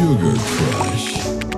Sugar Crush.